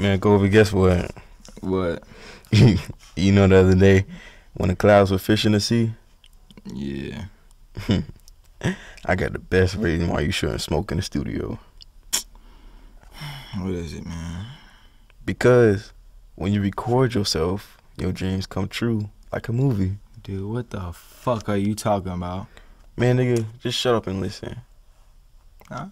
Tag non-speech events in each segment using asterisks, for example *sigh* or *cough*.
Man, go over. Guess what? What? *laughs* you know the other day when the clouds were fishing the sea. Yeah. *laughs* I got the best reason why you shouldn't smoke in the studio. What is it, man? Because when you record yourself, your dreams come true like a movie. Dude, what the fuck are you talking about? Man, nigga, just shut up and listen. Huh?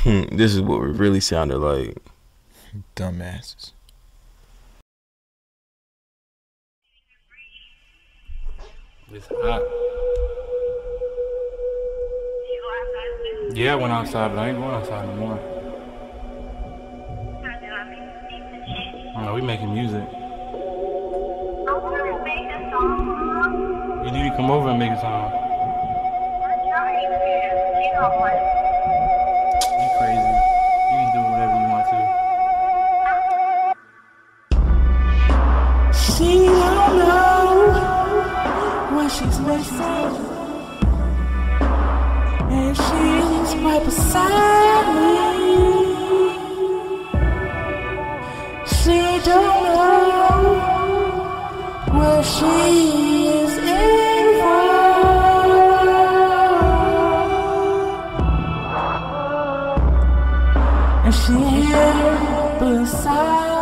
*laughs* this is what we really sounded like. Dumbasses. It's hot. Yeah, I went outside, but I ain't going outside no more. No, we making music. You need to come over and make a song. she's my friend. And she's right beside me. She don't know where she is in from. And she here beside